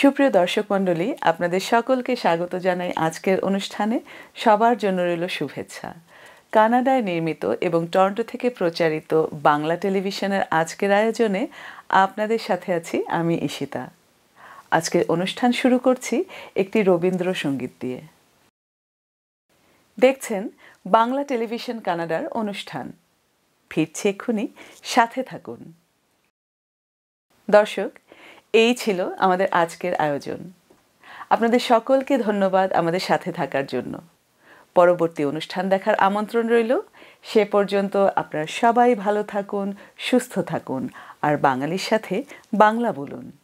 সুপ্রিয় দর্শক মণ্ডলী, আপনাদের সকলকে স্বাগত জানাই আজকের অনুষ্ঠানে। সবার জন্য রইল শুভেচ্ছা। কানাডায় নির্মিত এবং টরন্টো থেকে প্রচারিত বাংলা টেলিভিশনের আজকের আয়োজনে আপনাদের সাথে আছি আমি ঈশিতা। আজকের অনুষ্ঠান শুরু করছি একটি রবীন্দ্রসঙ্গীত দিয়ে। দেখছেন বাংলা টেলিভিশন কানাডার অনুষ্ঠান। ফিরছে এক্ষুনি সাথে থাকুন। দর্শক এই ছিল আমাদের আজকের আয়োজন। আপনাদের সকলকে ধন্যবাদ আমাদের সাথে থাকার জন্য। পরবর্তী অনুষ্ঠান দেখার আমন্ত্রণ রইল। সে পর্যন্ত আপনারা সবাই ভালো থাকুন, সুস্থ থাকুন, আর বাঙালির সাথে বাংলা বলুন।